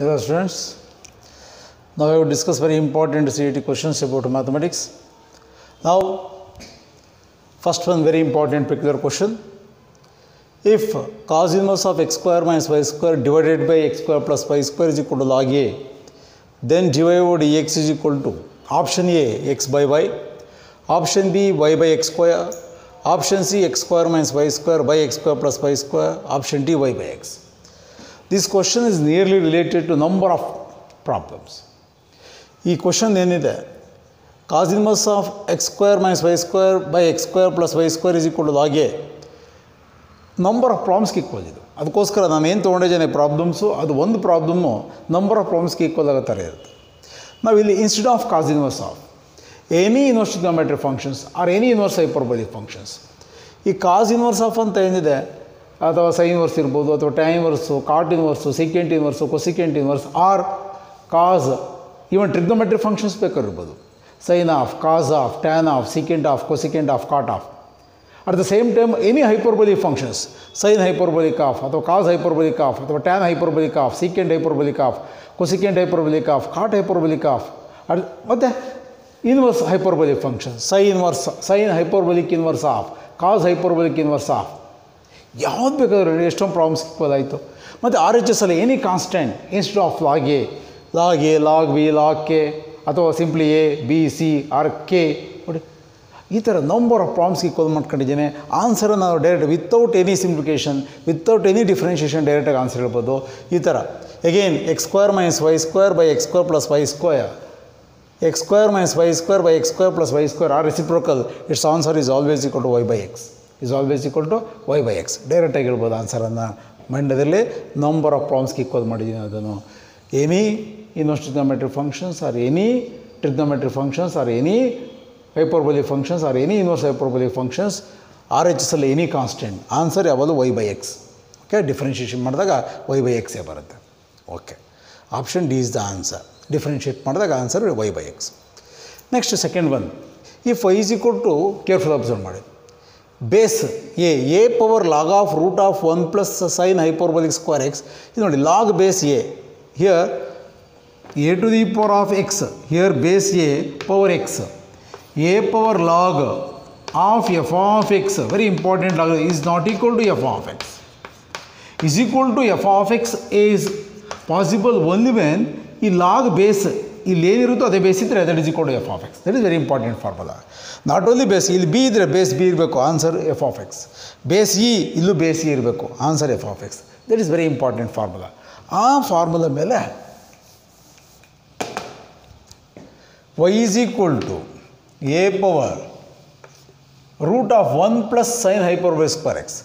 Hello students. Now I will discuss very important CET questions about mathematics. Now, first one very important particular question. If cos inverse of x square minus y square divided by x square plus y square is equal to log a, then dy over dx is equal to option A x by y, option B y by x square, option C x square minus y square by x square plus y square, option D y by x. This question is nearly related to number of problems ಈ question ಏನಿದೆ cos inverse of x square minus y square by x square plus y square is ಇಕ್ಕೊಳ್ಳೋದು ಹಾಗೆ number of problems equal ಇದು ಅದಕ್ಕೋಸ್ಕರ ನಾನು ಏನು ತೊಗೊಂಡಿದ್ದೇನೆ problems ಅದು ಒಂದು problem number of problems equal ಆಗೋ ಥರ ಇರುತ್ತೆ ನಾವು ಇಲ್ಲಿ instead of cos inverse of any inverse trigonometry functions or any inverse hyperbolic functions ಈ ಕಾಸ್ ಇನ್ವರ್ಸ್ ಆಫ್ ಅಂತ ಏನಿದೆ ಅಥವಾ ಸೈನ್ ಇನ್ವರ್ಸ್ ಇರ್ಬೋದು ಅಥವಾ tan inverse cot inverse secant inverse cosecant inverse or cos even trigonometry functions ಬೇಕಾಗಿರ್ಬೋದು sine of cos of tan of secant of cosecant of cot of at the same time any hyperbolic functions sine hyperbolic of ಅಥವಾ ಕಾಸ್ hyperbolic of ಅಥವಾ tan hyperbolic of secant hyperbolic of cosecant hyperbolic of cot hyperbolic of add ಮತ್ತು inverse hyperbolic function sine inverse sine hyperbolic inverse of cos hyperbolic inverse of ಯಾವ್ದು ಬೇಕಾದರೂ ಎಷ್ಟೊಂದು problems ಆಯಿತು ಮತ್ತು R H S ಅಲ್ಲಿ any constant instead of log A log A log B log K ಅಥವಾ simply A B C R K ನೋಡಿ ಈ ಥರ ನಂಬರ್ ಆಫ್ ಪ್ರಾಬ್ಲಮ್ಸ್ಗೆ ಈಕ್ವಲ್ ಮಾಡ್ಕೊಂಡಿದ್ದೀನಿ ಆನ್ಸರ್ ನಾವು direct without any simplification without any differentiation ಡೈರೆಕ್ಟಾಗಿ answer ಹೇಳ್ಬೋದು ಈ ಥರ again x square minus y square by x square plus y square x square minus y square by x square plus y square or reciprocal its answer is always equal to y by x is always equal to y by x ಡೈರೆಕ್ಟಾಗಿ ಹೇಳ್ಬೋದು ಆನ್ಸರನ್ನು ಮಂಡ್ಯದಲ್ಲಿ number of ಪ್ರಾಬ್ಲಮ್ಸ್ಗೆ equal ಮಾಡಿದ್ದೀನಿ ಅದನ್ನು any ಇನ್ನೊಂದು trigonometry functions or any trigonometry functions or any hyperbolic functions or any inverse hyperbolic functions R H S ಅಲ್ಲಿ any constant answer ಯಾವಾಗಲೂ y by x okay differentiation ಮಾಡಿದಾಗ ವೈ ಬೈ ಎಕ್ಸೇ ಬರುತ್ತೆ okay option D is the answer differentiate ಮಾಡಿದಾಗ answer y by x next second ಬಂದು ಈ five ಕೊಟ್ಟು ಕೊಟ್ಟು ಕೇರ್ಫುಲ್ ಅಬ್ಸರ್ವ್ ಮಾಡಿ base A A power log of root of one plus sine hyperbolic square X ಇದು ನೋಡಿ log base A here A to the power of X here base A power X A power log of F of X very important log is not equal to F of X is equal to f of x is possible only when ಈ log base ಇಲ್ಲಿ ಏನಿರುತ್ತೋ ಅದೇ base ಇದ್ದರೆ that is equal to F of X that is very important formula not only base ಇಲ್ಲಿ b ಇದ್ದರೆ base B ಇರಬೇಕು answer F of X base E ಇಲ್ಲೂ base E ಇರಬೇಕು answer F of X that is very important formula ಆ formula ಮೇಲೆ Y is equal to A power root of one plus sine hyperbolic square X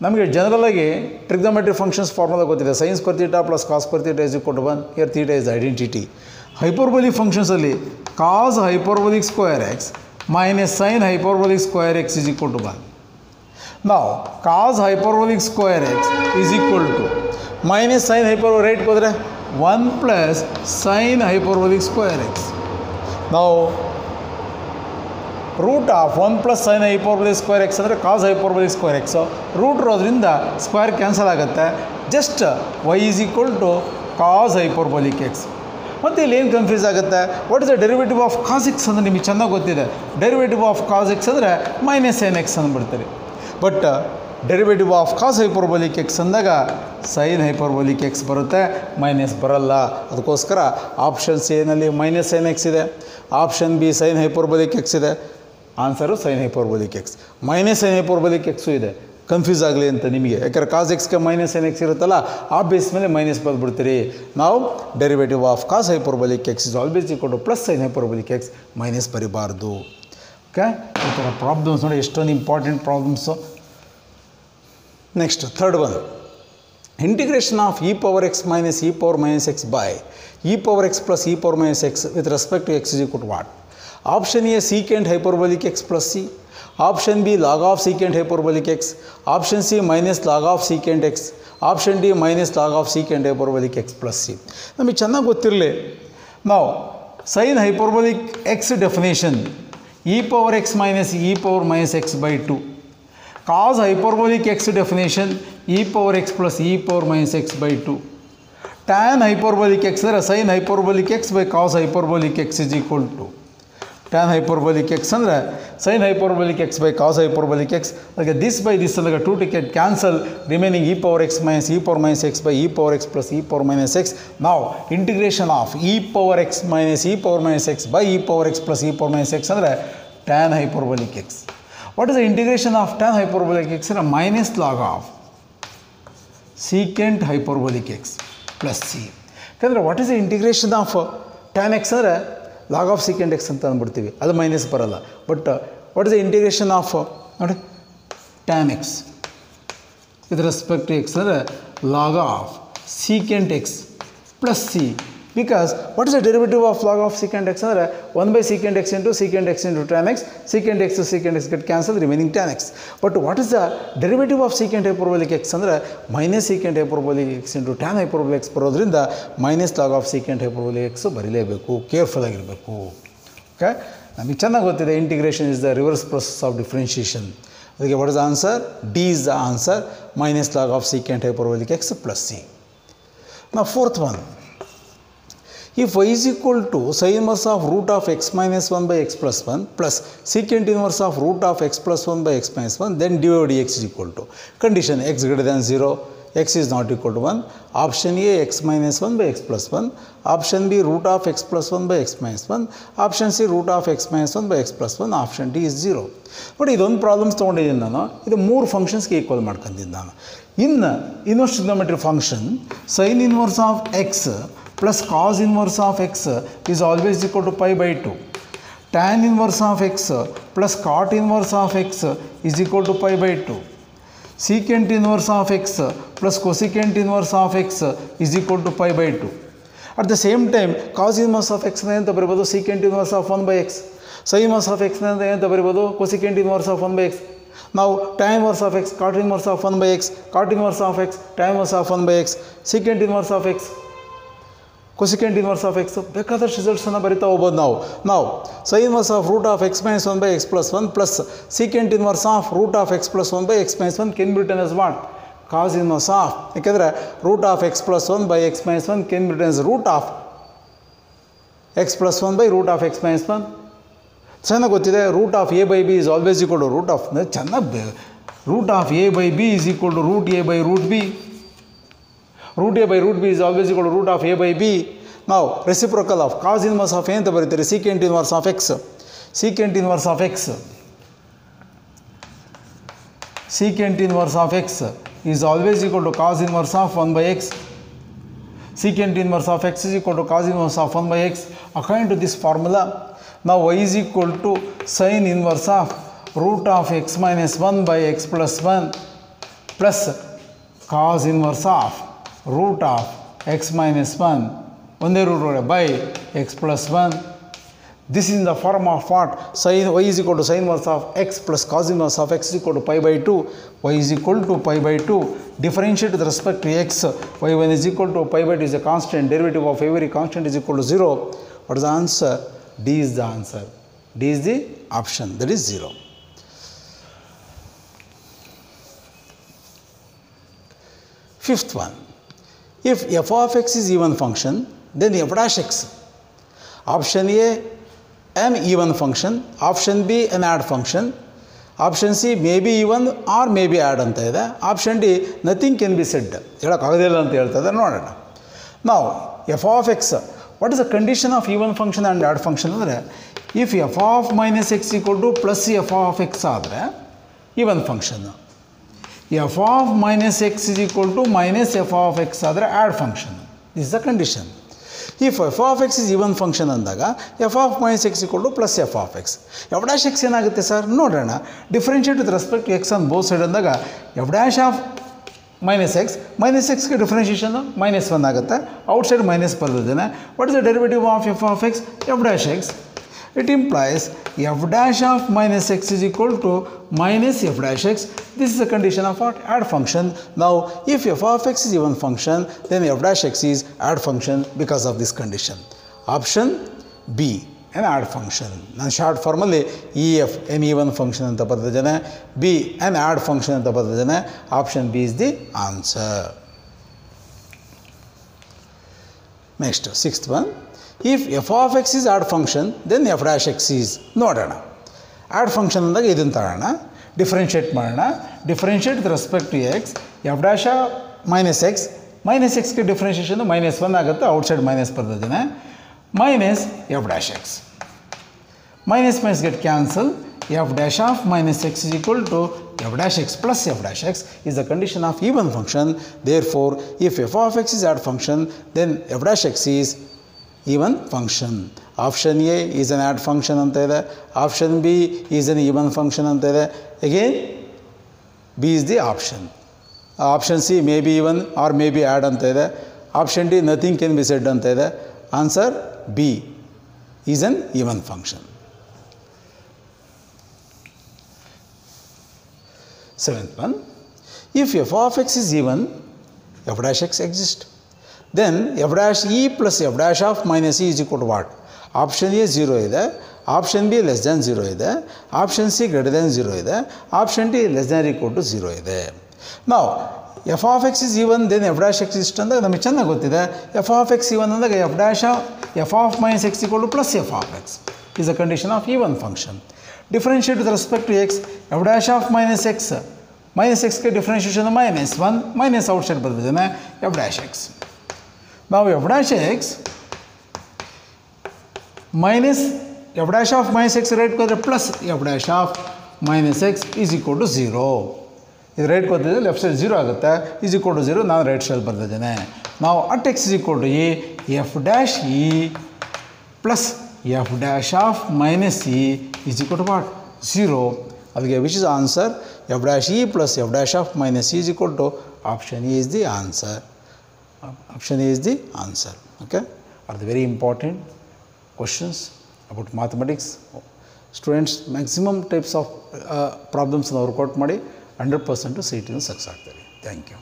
ನಮಗೆ ಜನರಲಾಗಿ trigonometry functions formula ಗೊತ್ತಿದೆ sines square theta plus cos square theta is equal to one here theta is identity hyperbolic ಫಂಕ್ಷನ್ಸಲ್ಲಿ cos hyperbolic square x minus sine hyperbolic square x is equal to one ನಾವು cos hyperbolic square x is equal to minus sine hyper right ಹೋದರೆ one plus sine hyperbolic square x ನಾವು root of one plus sine hyperbolic square x ಅಂದರೆ cos hyperbolic square x root ಇರೋದ್ರಿಂದ square cancel ಆಗುತ್ತೆ just y is equal to cos hyperbolic x ಮತ್ತು ಇಲ್ಲಿ ಏನು confuse ಆಗುತ್ತೆ what is the derivative of cos x ಅಂದರೆ ನಿಮಗೆ ಚೆನ್ನಾಗಿ ಗೊತ್ತಿದೆ ಡೆರಿವೇಟಿವ್ ಆಫ್ ಕಾಸಿಕ್ಸ್ ಅಂದರೆ ಮೈನಸ್ ಏನ್ x ಅಂದ್ಬಿಡ್ತೀರಿ but derivative of cos hyperbolic x ಅಂದಾಗ ಸೈನ್ ಹೈಪರ್ಬೋಲಿಕ್ ಎಕ್ಸ್ ಬರುತ್ತೆ ಮೈನಸ್ ಬರಲ್ಲ ಅದಕ್ಕೋಸ್ಕರ ಆಪ್ಷನ್ ಎನಲ್ಲಿ ಮೈನಸ್ ಏನ್ ಎಕ್ಸ್ ಇದೆ option B sine hyperbolic x ಇದೆ answer sine hyperbolic x minus sine hyperbolic x ಇದೆ ಕನ್ಫ್ಯೂಸ್ ಆಗಲಿ ಅಂತ ನಿಮಗೆ ಯಾಕಂದ್ರೆ ಕಾಸ್ ಎಕ್ಸ್ಗೆ ಮೈನಸ್ ಸೈನ್ ಎಕ್ಸ್ ಇರುತ್ತಲ್ಲ ಆ ಬೇಸ್ ಮೇಲೆ ಮೈನಸ್ ಬಂದುಬಿಡ್ತೀರಿ ನಾವು derivative of cos hyperbolic X is always equal to plus sine hyperbolic X minus ಬರಿಬಾರ್ದು okay ಈ ಥರ ಪ್ರಾಬ್ಲಮ್ಸ್ ನೋಡಿ ಎಷ್ಟೊಂದು important problems next third one integration of E power X minus E power minus X by E power X plus E power minus X with respect to X is equal to what option A secant hyperbolic X plus C option B log of secant hyperbolic X option C minus log of secant X option D minus log of secant hyperbolic X plus C ನಮಗೆ ಚೆನ್ನಾಗಿ ಗೊತ್ತಿರಲಿ ನಾವು sine hyperbolic X definition E power X minus E power minus X by two cos hyperbolic x definition e power x plus e power minus x by 2 tan hyperbolic X ಅಂದರೆ sine hyperbolic X by cos hyperbolic X is equal to tan hyperbolic X ಅಂದರೆ sine hyperbolic X by cos hyperbolic X ಅದಕ್ಕೆ this by this ಅಂದಾಗ two get cancel remaining E power X minus E power minus X by E power X plus E power minus X ನಾವು integration of E power X minus E power minus X by E power X plus E power minus X ಅಂದರೆ tan hyperbolic X what is the integration of tan hyperbolic X ಅಂದರೆ minus log of secant hyperbolic X plus C ಯಾಕಂದರೆ what is the integration of tan X ಅಂದರೆ log of secant X ಅಂತ ಅಂದ್ಬಿಡ್ತೀವಿ ಅದು minus ಬರಲ್ಲ but what is the integration of ನೋಡಿ tan X with respect to X ಅಂದರೆ log of secant X plus C Because what is the derivative of log of secant X ಅಂದರೆ one by secant X into secant X into tan X secant X secant X get cancel remaining tan X but what is the derivative of secant hyperbolic X ಅಂದರೆ minus secant hyperbolic X into tan hyperbolic X ಬರೋದ್ರಿಂದ minus log of secant hyperbolic X ಬರೀಲೇಬೇಕು careful ಆಗಿರಬೇಕು okay ನಮಗೆ ಚೆನ್ನಾಗಿ ಗೊತ್ತಿದೆ integration is the reverse process of differentiation ಅದಕ್ಕೆ what is the answer D is the answer minus log of secant hyperbolic X plus C Now fourth one. If y is equal to sin inverse of root of x minus 1 by x plus 1 plus secant inverse of root of x plus 1 by x minus 1 then dy by dx is equal to condition x greater than 0 x is not equal to 1 option a x minus 1 by x plus 1 option b root of x plus 1 by x minus 1 option c root of x minus 1 by x plus 1 option d is 0 ನೋಡಿ ಇದೊಂದು problems ತೊಗೊಂಡಿದ್ದೀನಿ ನಾನು ಇದು ಮೂರು ಫಂಕ್ಷನ್ಸ್ಗೆ equal ಮಾಡ್ಕೊಂಡಿದ್ದೀನಿ ನಾನು ಇನ್ನು inverse trigonometry function sine inverse of X plus cos inverse of X is always equal to pi by two tan inverse of X plus cot inverse of X is equal to pi by two secant inverse of X plus cosecant inverse of X is equal to pi by two at the same time cos inverse of ಎಕ್ಸ್ನ ಅಂತ ಬರಿಬೋದು secant inverse of one by X sine inverse of ಎಕ್ಸ್ನ ಅಂತ ಏನಂತ ಬರಿಬೋದು cosecant inverse of one by X ನಾವು tan inverse of X cot inverse of one by X cot inverse of X tan inverse of one by X secant inverse of X cosecant inverse of X ಬೇಕಾದಷ್ಟು ರಿಸಲ್ಟ್ಸನ್ನು ಬರಿತಾ ಹೋಗ್ಬೋದು ನಾವು ನಾವು sine inverse of root of X minus one by X plus one plus secant inverse of root of X plus one by X minus one can be written as what cos inverse of ಯಾಕೆಂದರೆ root of X plus one by X minus one can be written as root of X plus one by root of X minus one ಚೆನ್ನಾಗಿ ಗೊತ್ತಿದೆ root of A by B is always equal to root of ಚೆನ್ನಾಗಿ root of A by B is equal to root A by root B Root A by root B is always equal to root of A by B ನಾವು reciprocal of cos inverse of ಏನಂತ ಬರೀತೀರಿ secant inverse of X secant inverse of X secant inverse of X is always equal to cos inverse of one by X secant inverse of x is equal to cos inverse of 1 by x. According to this formula, now y is equal to sin inverse of root of x minus 1 by x plus 1 plus cos inverse of root of x minus 1 ಒಂದೇ root ಒಳಗೆ by X plus one this is in the form of what sine Y is equal to sine inverse of X plus cos inverse of X equal to pi by two Y is equal to pi by two differentiate with respect to x y1 is equal to pi by 2 is a constant derivative of every constant is equal to 0 what is the answer d is the answer d is the option that is 0 fifth one if f of x is even function then f dash x option a an even function option b an odd function option C may be even or may be odd ಅಂತ ಇದೆ option D nothing can be said ಹೇಳೋಕ್ಕಾಗೋದಿಲ್ಲ ಅಂತ ಹೇಳ್ತದೆ ನೋಡೋಣ ನಾವು F of X what is the condition of even function and odd function ಅಂದರೆ if F of minus X equal to plus F of X ಆದರೆ even function F of minus x is equal to minus f of x ಆದರೆ odd function is the condition if f of x is even function ಅಂದಾಗ f of minus x equal to plus f of x f dash x ಏನಾಗುತ್ತೆ sir ನೋಡೋಣ differentiate with respect to x on both side ಅಂದಾಗ f dash of minus x minus ಎಕ್ಸ್ಗೆ differentiation minus one ಆಗುತ್ತೆ outside minus ಬರ್ತದೇನೆ what is the derivative of f of x f dash x it implies f dash of minus x is equal to minus f dash x. This is the condition of what? Add function. Now, if f of x is even function, then f dash x is add function because of this condition. Option B, an add function. ನಾನು short ಫಾರ್ಮಲ್ಲಿ E F N even function ಅಂತ ಬರ್ತಿದ್ದೇನೆ B an odd function ಅಂತ ಬರ್ತಿದ್ದೇನೆ option B is the answer next sixth one if F of X is odd function then F dash X is ನೋಡೋಣ add function ಅಂದಾಗ ಇದನ್ನು ತಗೋಣ differentiate ಮಾಡೋಣ differentiate with respect to X F dash minus X minus ಎಕ್ಸ್ಗೆ differentiation minus one ಆಗುತ್ತೆ outside minus ಬರ್ತದೆ minus F dash X minus minus get cancelled f dash of minus x is equal to f dash x plus f dash x is the condition of even function therefore if f of x is odd function then f dash x is even function option a is an odd function ಅಂತ ಇದೆ option b is an even function ಅಂತ ಇದೆ again b is the option option C may be even or may be odd ಅಂತ ಇದೆ option D nothing can be said ಅಂತ ಇದೆ answer B is an even function Seventh one, if f of x is even, f dash x exists. Then f dash e plus f dash of minus e is equal to what? Option A zero ಇದೆ option B less than zero ಇದೆ option C greater than zero ಇದೆ option D less than equal to zero ಇದೆ ನಾವು F of X is even then F dash X ಇಷ್ಟು ಅಂದಾಗ ನಮಗೆ ಚೆನ್ನಾಗಿ ಗೊತ್ತಿದೆ ಎಫ್ ಆಫ್ ಎಕ್ಸ್ ಈವನ್ ಅಂದಾಗ F dash F of minus X equal to plus F of X is a condition of even function differentiate with respect to X F dash of minus X minus ಎಕ್ಸ್ಗೆ differentiation minus one minus outside ಬರ್ತದೆ F dash X ನಾವು F dash X minus F dash of minus X right ಹೋದರೆ plus F dash of minus X is equal to zero ಇದು right ಕೊಟ್ಟಿದ್ರೆ left side zero ಆಗುತ್ತೆ is equal to zero ನಾನು right side ಬರ್ತಿದ್ದೇನೆ ನಾವು at X is equal to E F dash E plus F dash of minus E is equal to what zero ಅದಕ್ಕೆ which is answer F dash E plus F dash of minus is equal to option E is the answer option E is the answer okay are the very important questions about mathematics students maximum types of ಪ್ರಾಬ್ಲಮ್ಸ್ನ workout ಮಾಡಿ hundred percent C ಟಿನ sucks ಆಗ್ತಾರೆ thank you